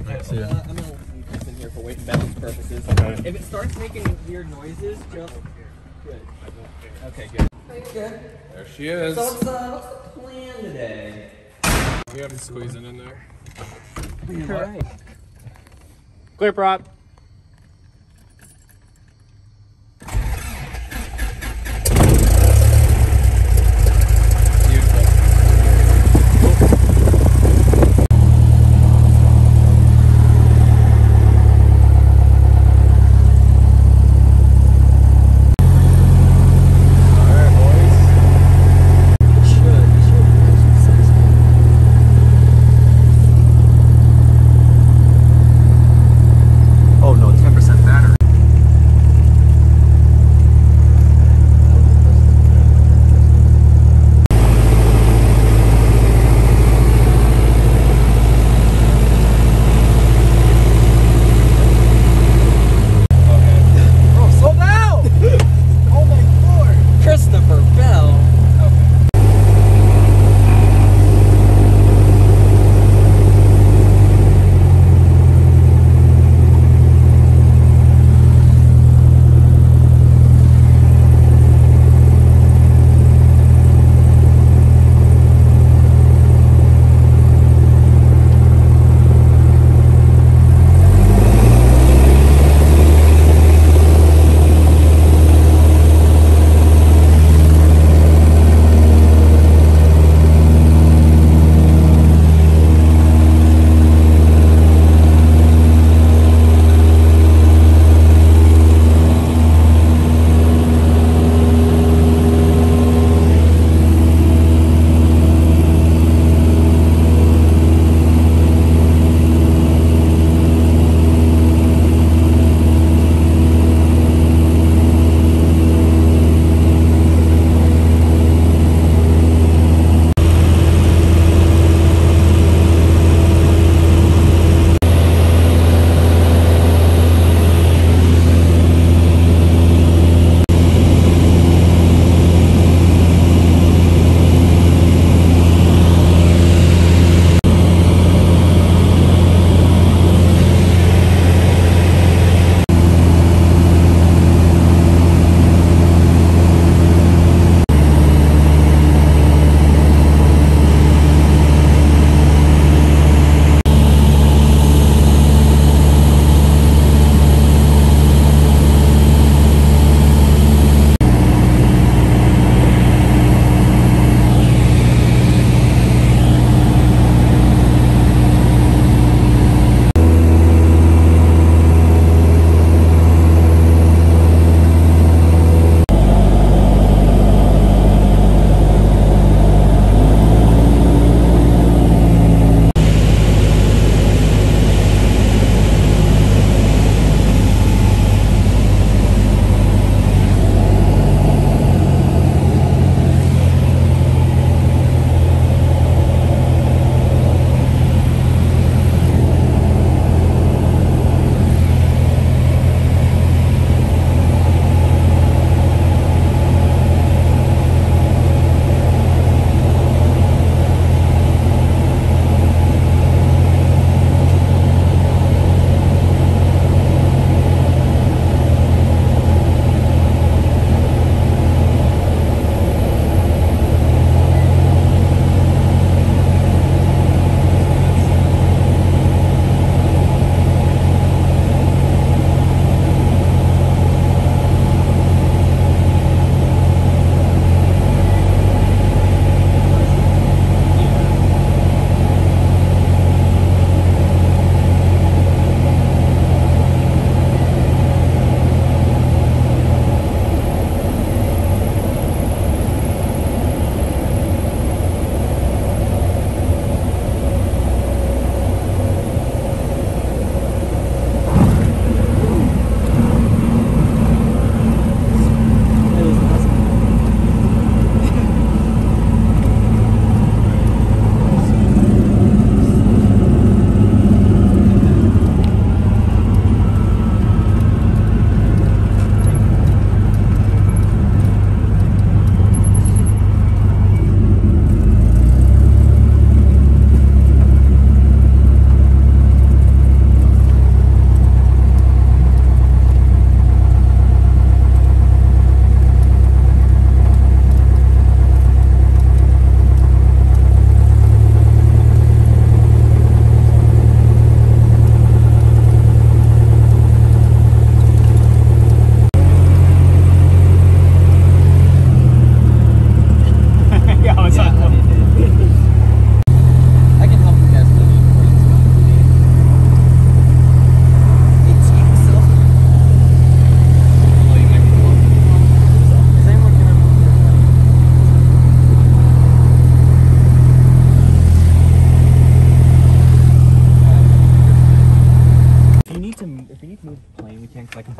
Okay, See ya. uh, I'm gonna leave this in here for weight and balance purposes. Okay. If it starts making weird noises, just good. Okay, good. Good. There she is. So what's, uh, what's the plan today? We have to squeeze it in there. All right. Clear prop.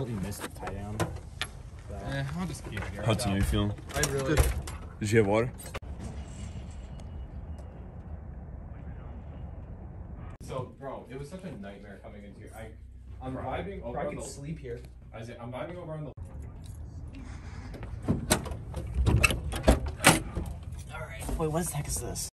Completely missed the tie down. Eh, I'll just keep it here. Hudson, how you feeling? I really. Did you have water? So, bro, it was such a nightmare coming into here. I, I'm vibing over on the. sleep here. Isaiah, I'm vibing over on the. Wait, what the heck is this?